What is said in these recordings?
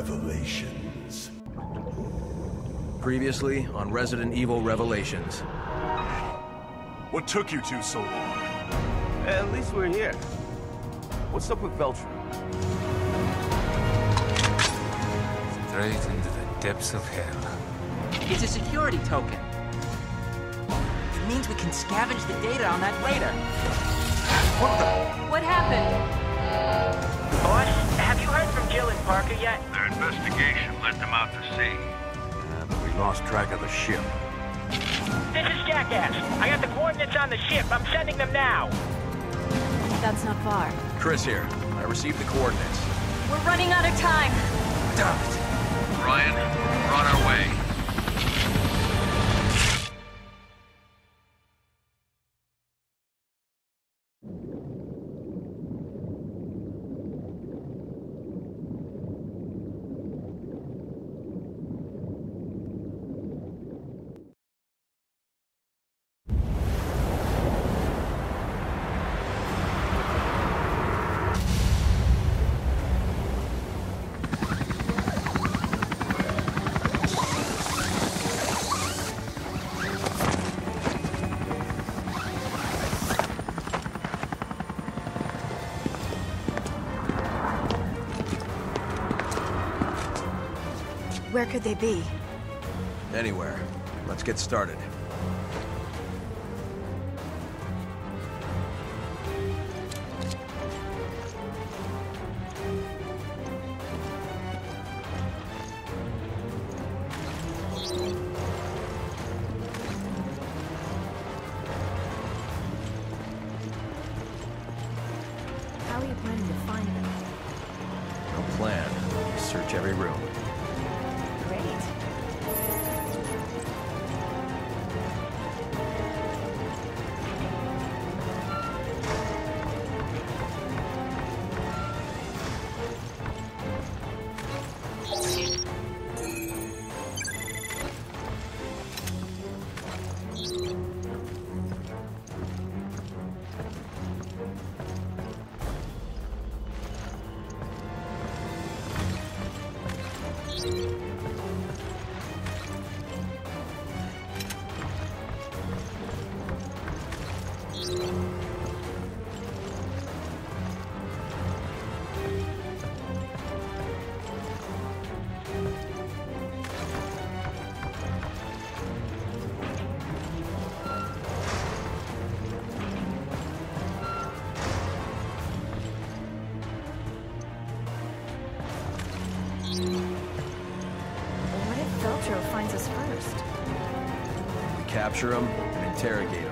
Revelations. Previously on Resident Evil Revelations. What took you two so long? At least we're here. What's up with Veltro? Straight into the depths of hell. It's a security token. It means we can scavenge the data on that later. What the? What happened? Boss, have you heard from Jill and Parker yet? Their investigation led them out to sea. Uh, but we lost track of the ship. This is Jackass. I got the coordinates on the ship. I'm sending them now. That's not far. Chris here. I received the coordinates. We're running out of time. Damn it. Ryan, we're on our way. Where could they be? Anywhere. Let's get started. Capture them and interrogate them.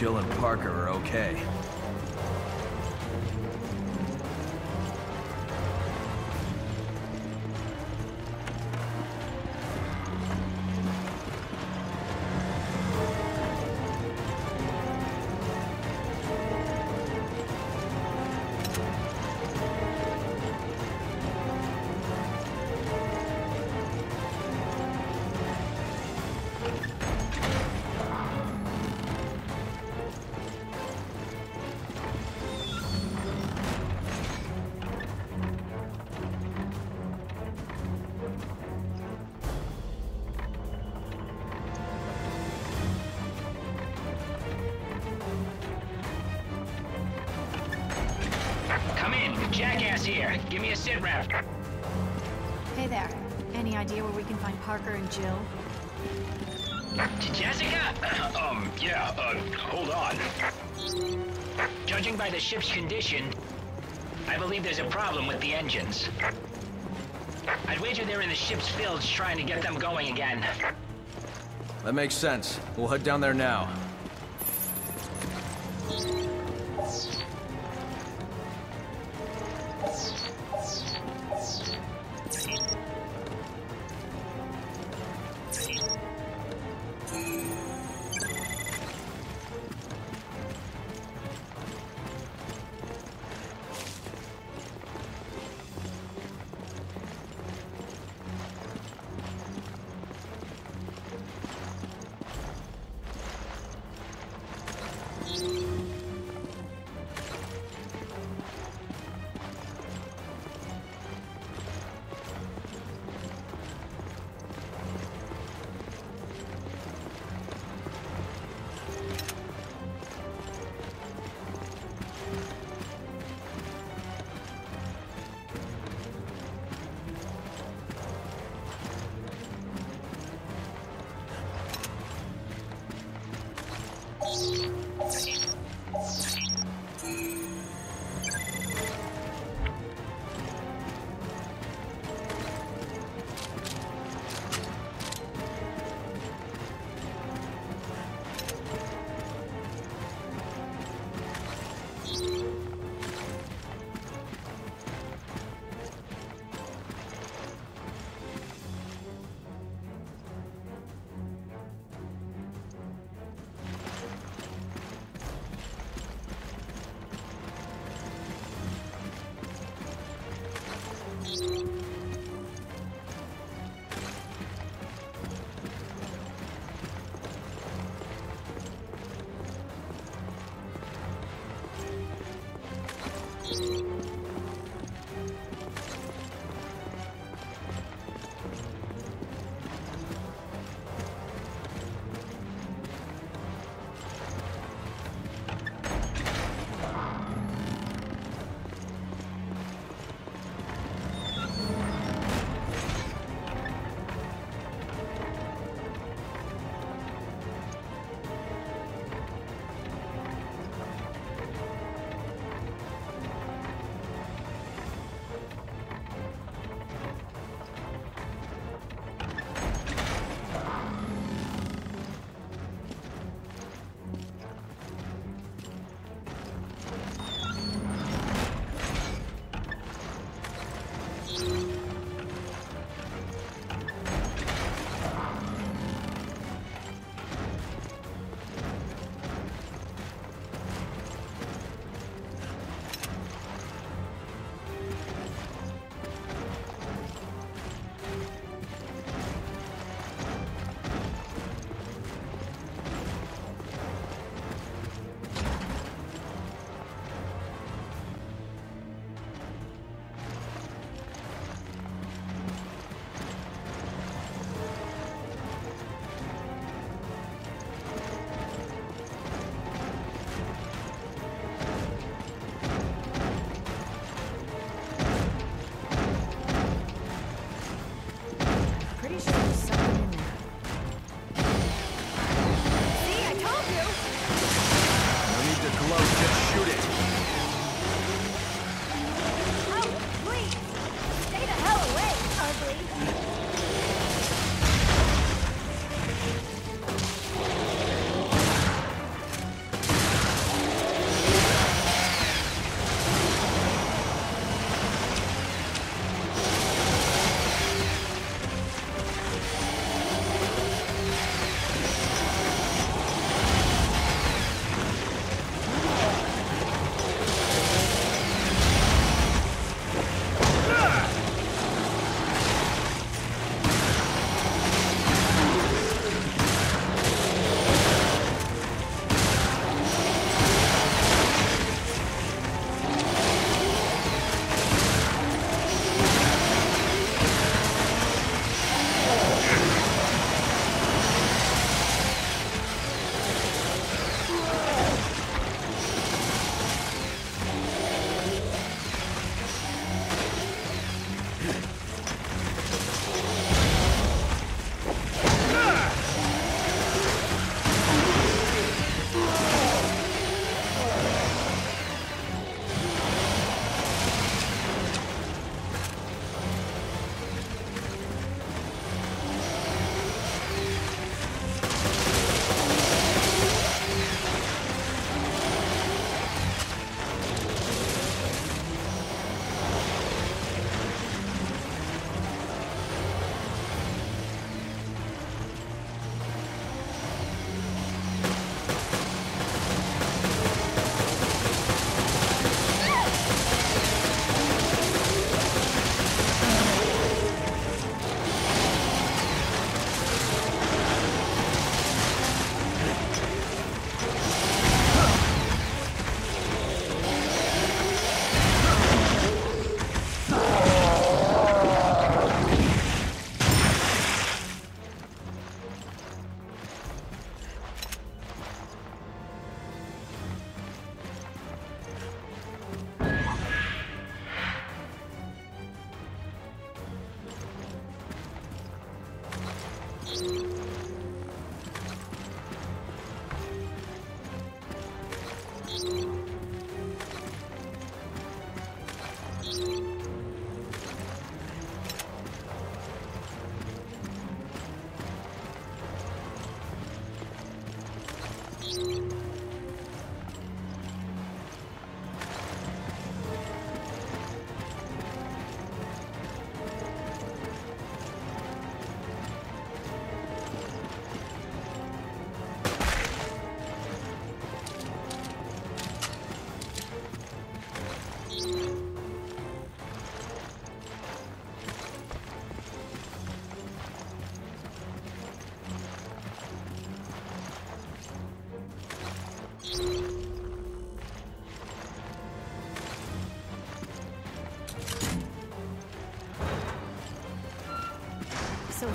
Jill and Parker are okay. Parker and Jill? Jessica? um, yeah, uh, hold on. Judging by the ship's condition, I believe there's a problem with the engines. I'd wager they're in the ship's fields trying to get them going again. That makes sense. We'll head down there now.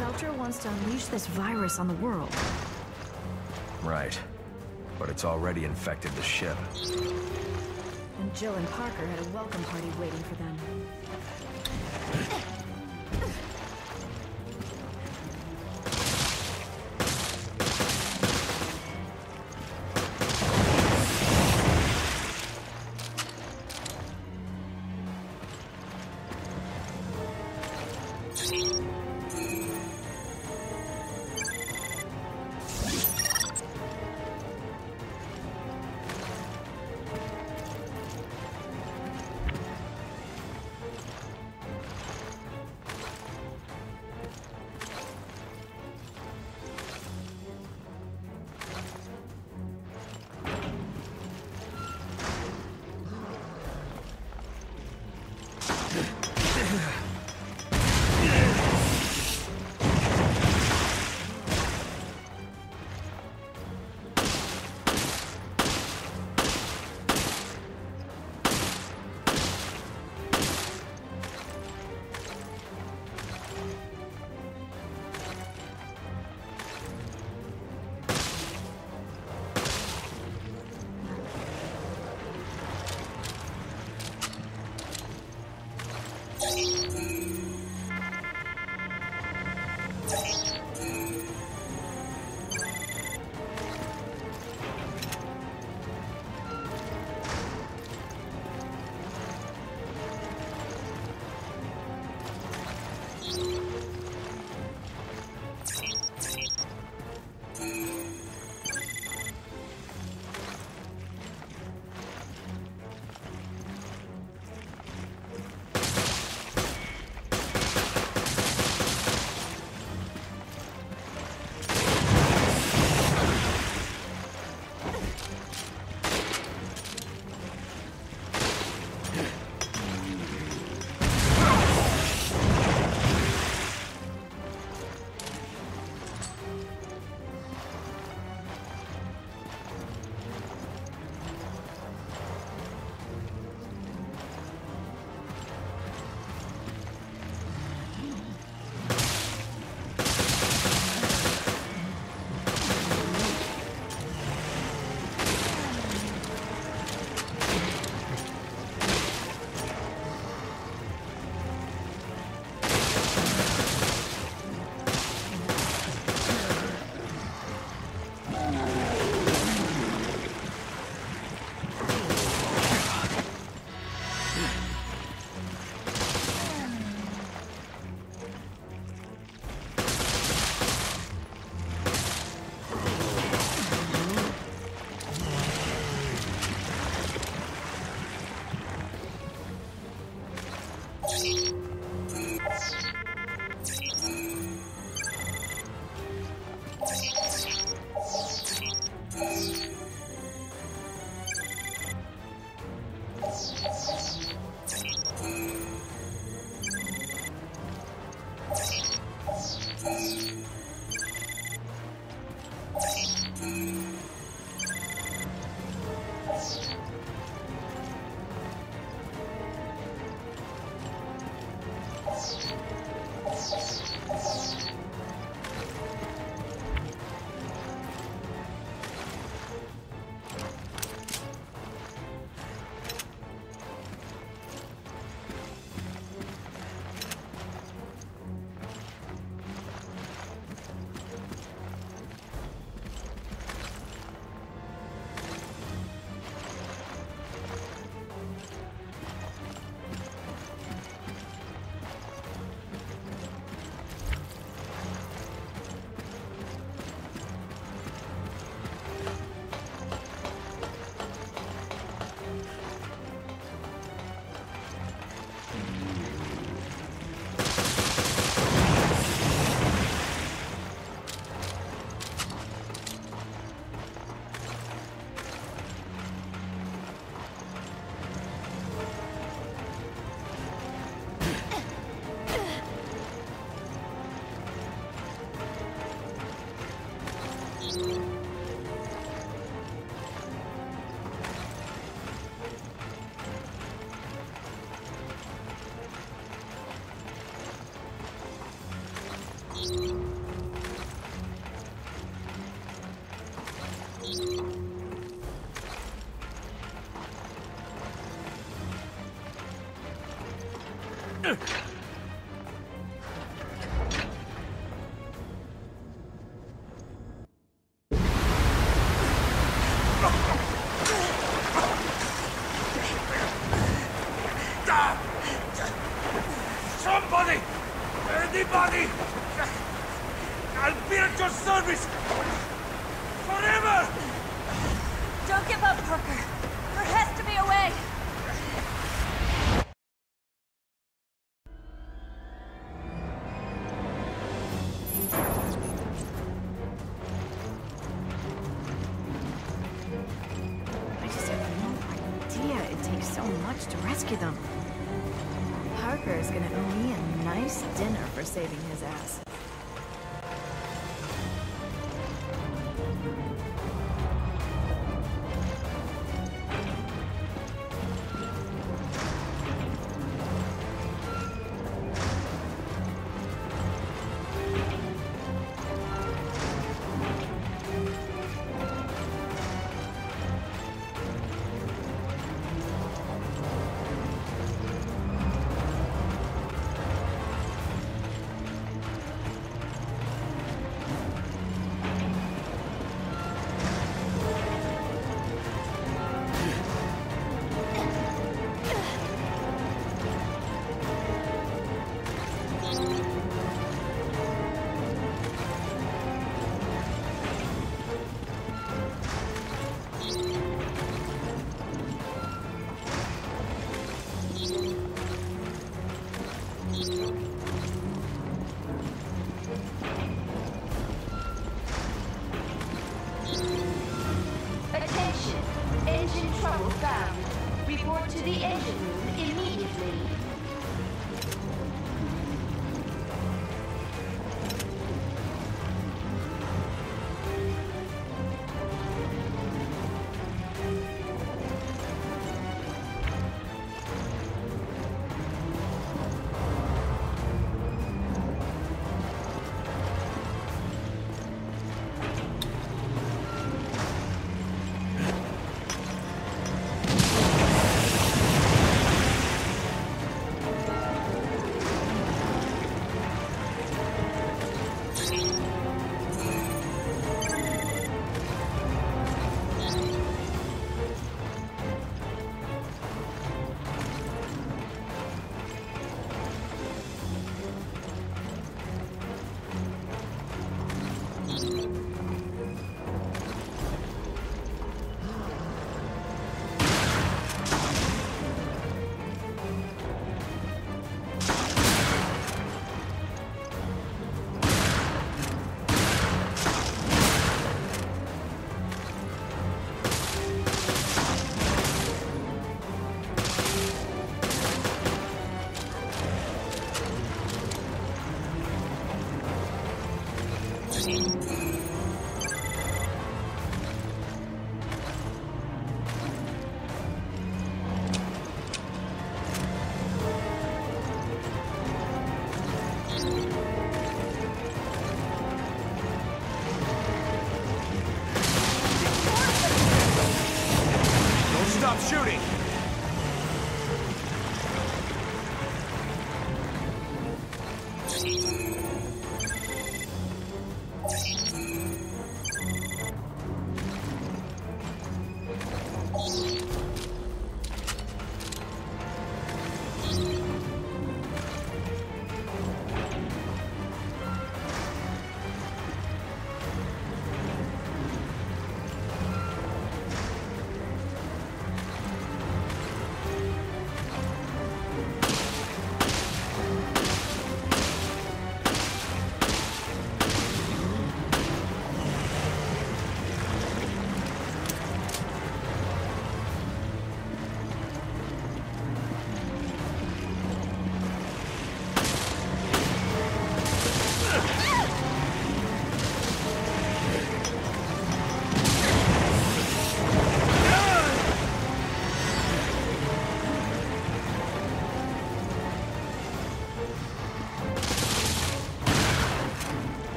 Veltro wants to unleash this virus on the world. Right. But it's already infected the ship. And Jill and Parker had a welcome party waiting for them.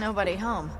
Nobody home.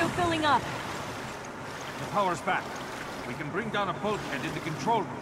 Still filling up. The power's back. We can bring down a bulkhead in the control room.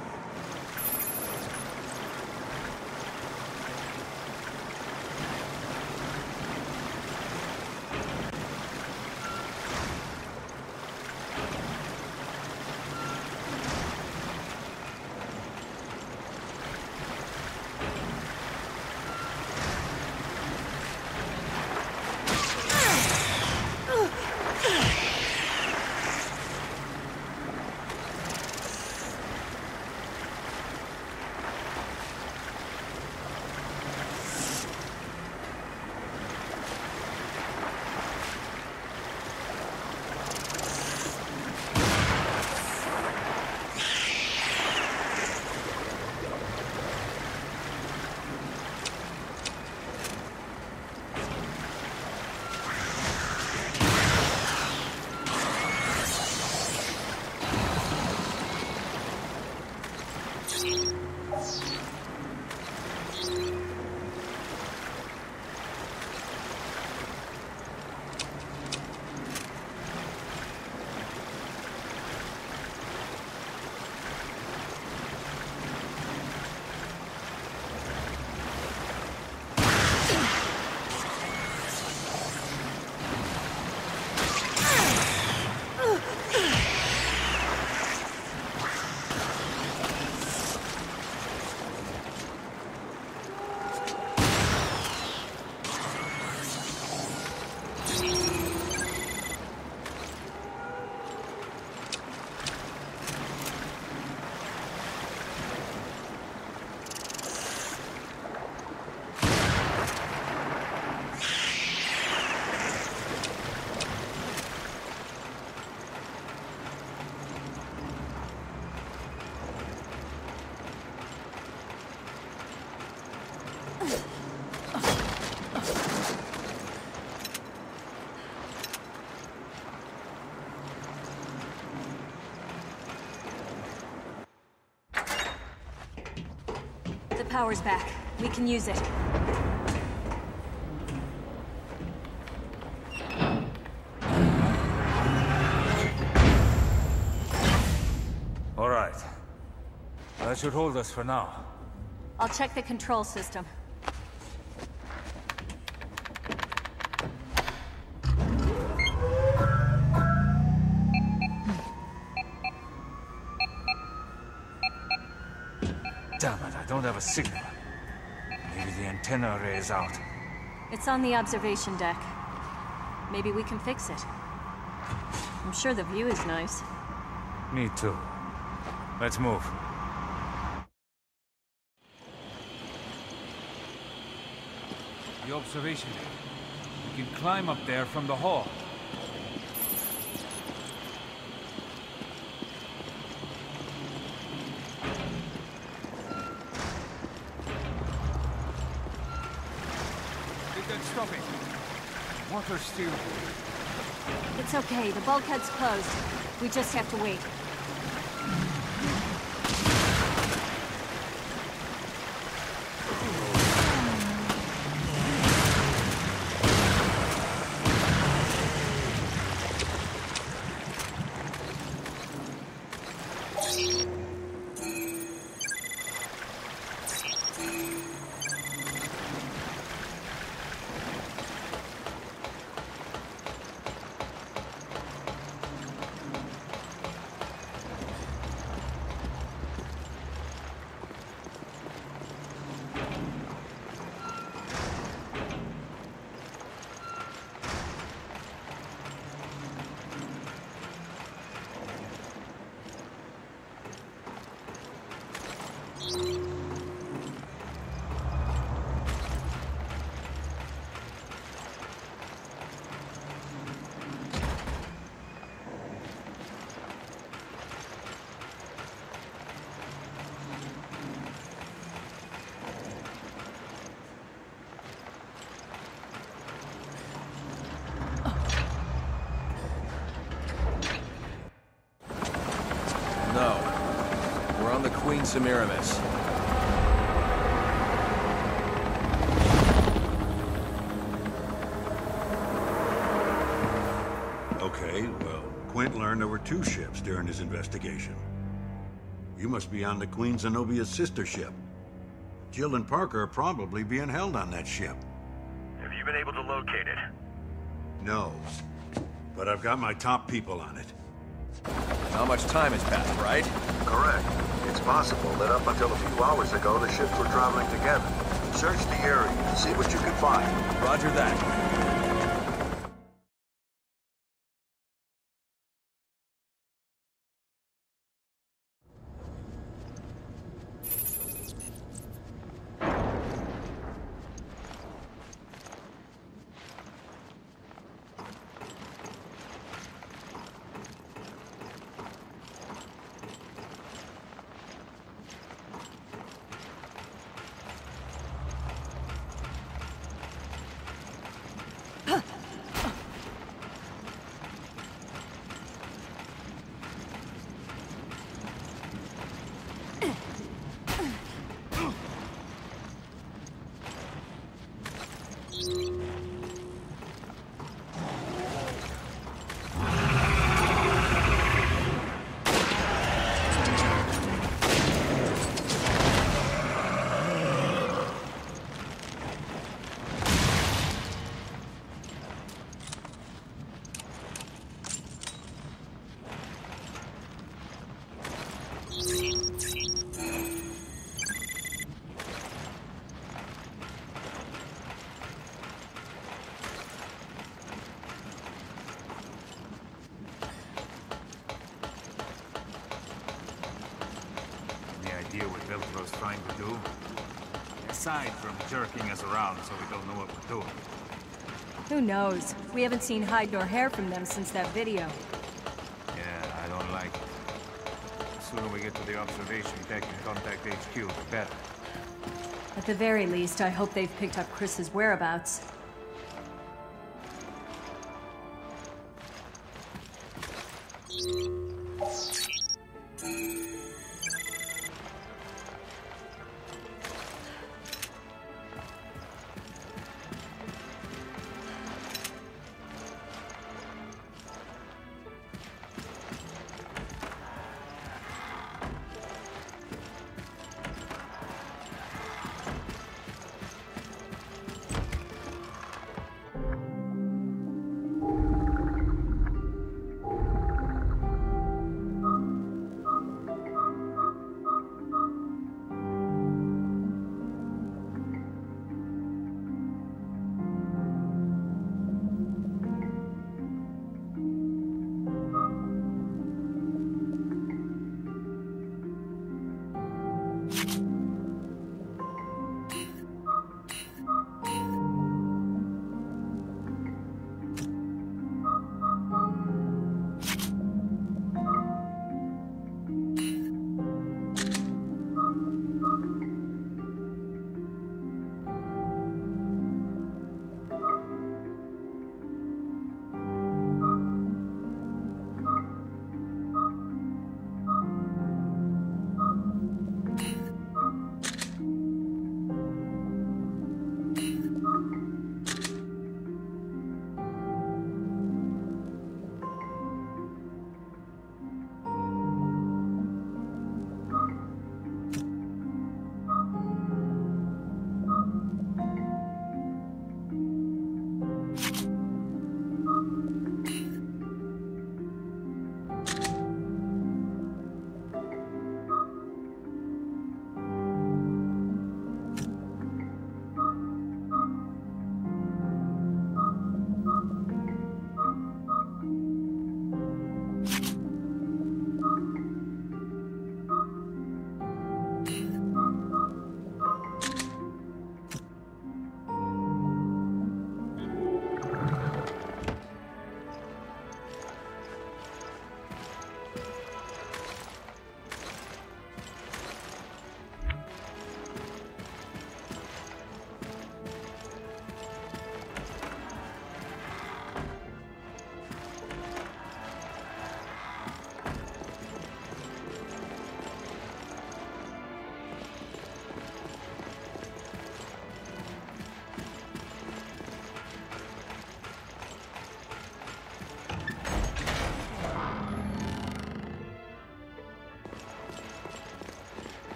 Power's back. We can use it. All right. That should hold us for now. I'll check the control system. A signal. Maybe the antenna array is out. It's on the observation deck. Maybe we can fix it. I'm sure the view is nice. Me too. Let's move. The observation deck. We can climb up there from the hall. Did that stop it? It's okay, the bulkhead's closed. We just have to wait. No. We're on the Queen Semiramis. Okay, well, Quint learned there were two ships during his investigation. You must be on the Queen Zenobia's sister ship. Jill and Parker are probably being held on that ship. Have you been able to locate it? No. But I've got my top people on it. How much time has passed, right? Correct. It's possible that up until a few hours ago, the ships were traveling together. Search the area see what you can find. Roger that. aside from jerking us around so we don't know what we're doing. Who knows? We haven't seen hide nor hair from them since that video. Yeah, I don't like it. The sooner we get to the observation deck and contact HQ, the better. At the very least, I hope they've picked up Chris's whereabouts.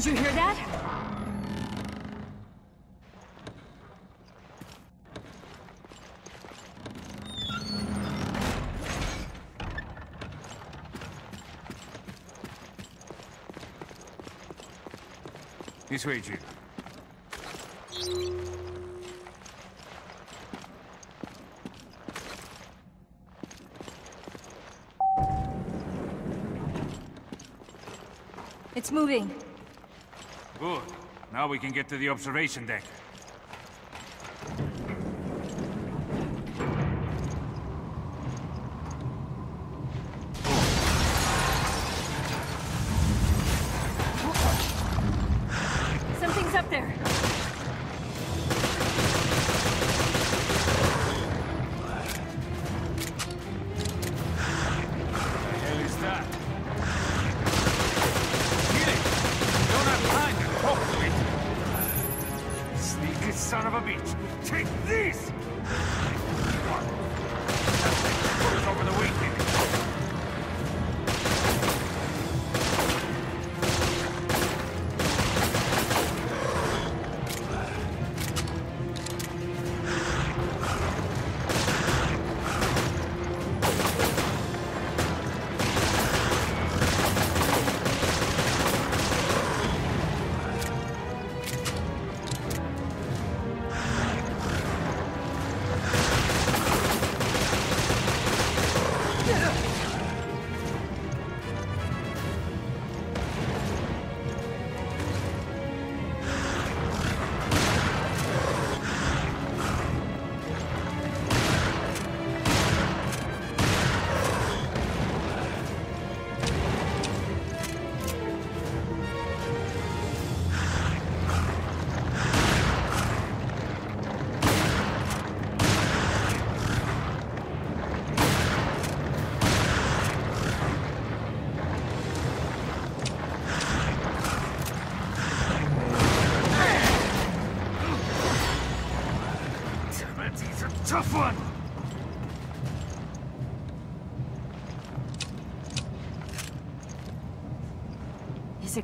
Did you hear that? This way, Jill. It's moving. Good. Now we can get to the observation deck.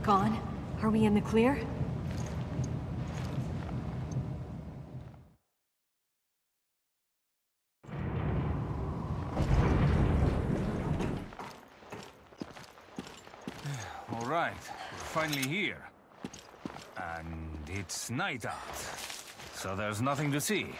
On. Are we in the clear? All right, we're finally here. And it's night out, so there's nothing to see.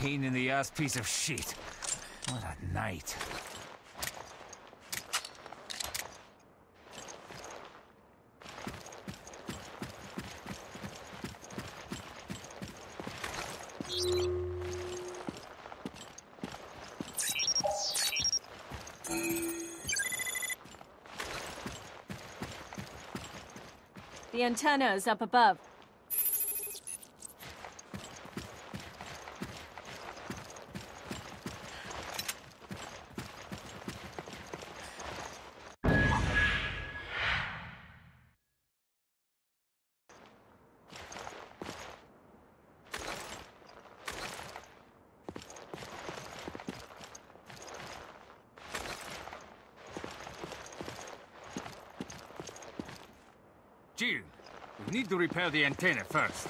Pain in the ass piece of shit. What a night. The antenna is up above. Jill, we need to repair the antenna first.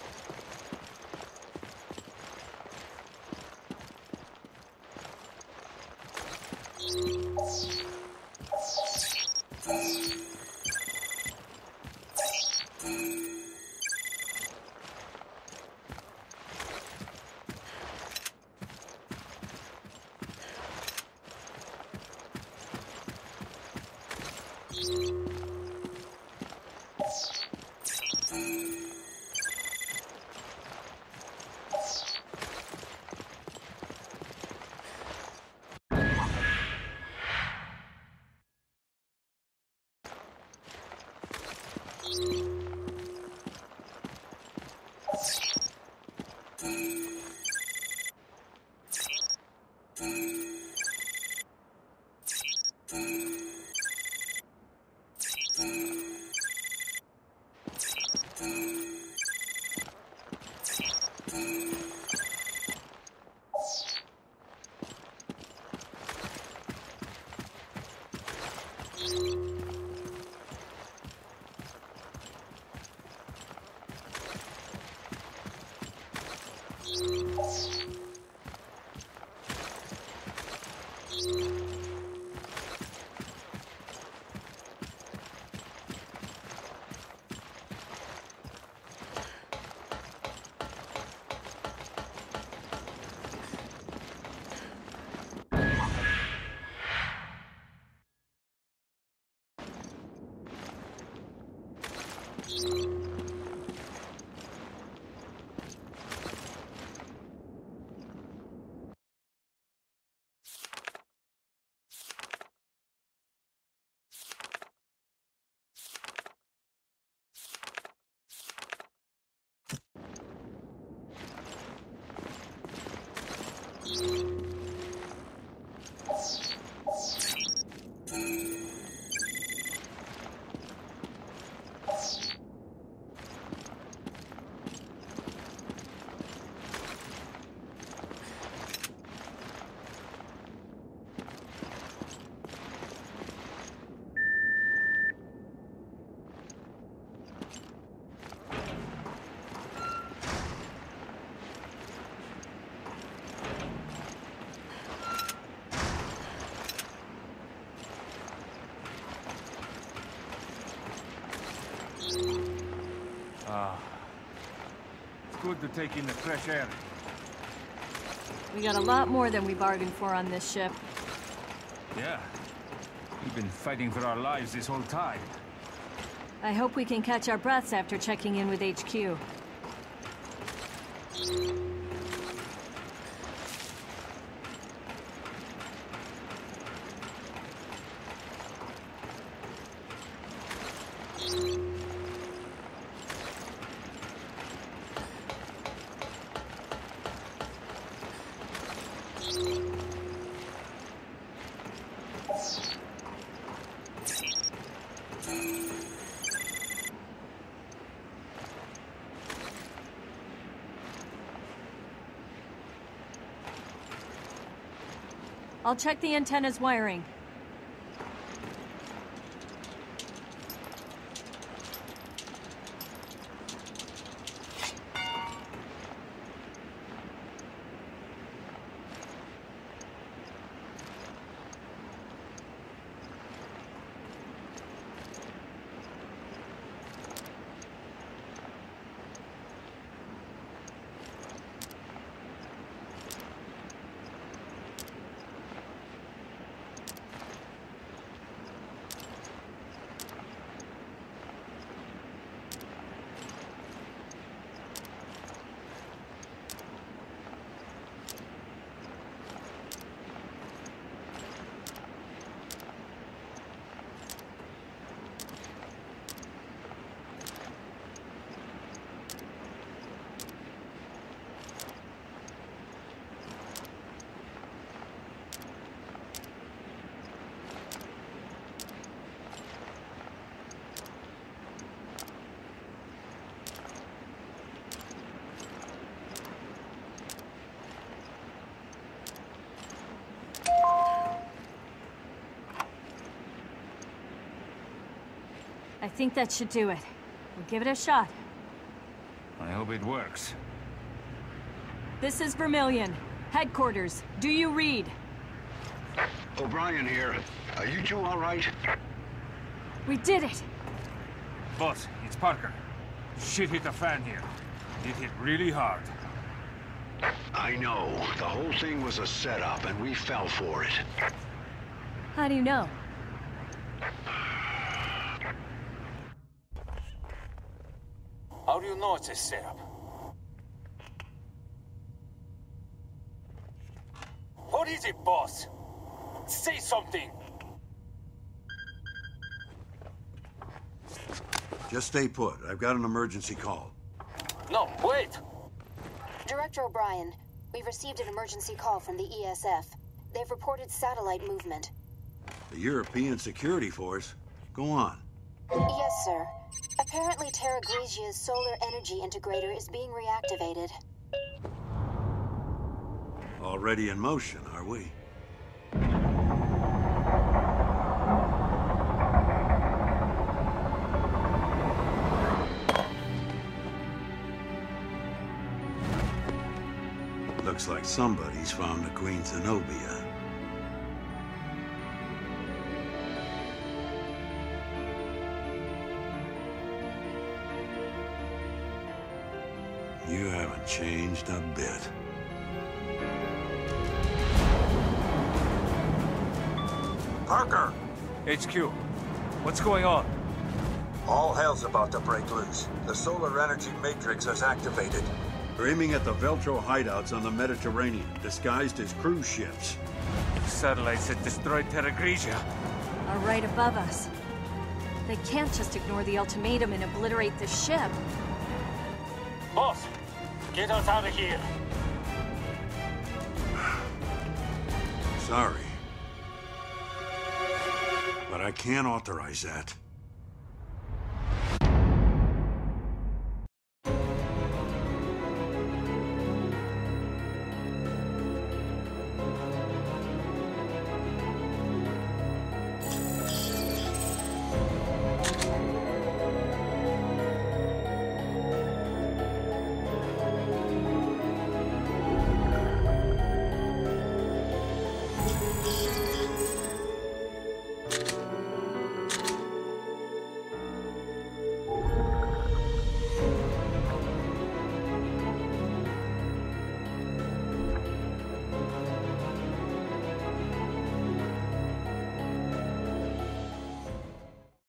To take in the fresh air. We got a lot more than we bargained for on this ship. Yeah. We've been fighting for our lives this whole time. I hope we can catch our breaths after checking in with HQ. I'll check the antenna's wiring. I think that should do it. We'll give it a shot. I hope it works. This is Vermilion. Headquarters. Do you read? O'Brien here. Are you two all right? We did it! Boss, it's Parker. Shit hit the fan here. It hit really hard. I know. The whole thing was a setup, and we fell for it. How do you know? How do you know it's a setup? What is it, boss? Say something! Just stay put. I've got an emergency call. No, wait! Director O'Brien, we've received an emergency call from the ESF. They've reported satellite movement. The European Security Force? Go on. Yes, sir. Apparently Terra Grigia's solar energy integrator is being reactivated. Already in motion, are we? Looks like somebody's found the Queen Zenobia. Changed a bit. Parker! HQ, what's going on? All hell's about to break loose. The solar energy matrix has activated. They're aiming at the Veltro hideouts on the Mediterranean, disguised as cruise ships. Satellites that destroyed Terra Grigia. Are right above us. They can't just ignore the ultimatum and obliterate the ship. Get us out of here. Sorry. But I can't authorize that.